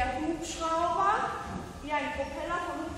der Hubschrauber, wie ein Propeller von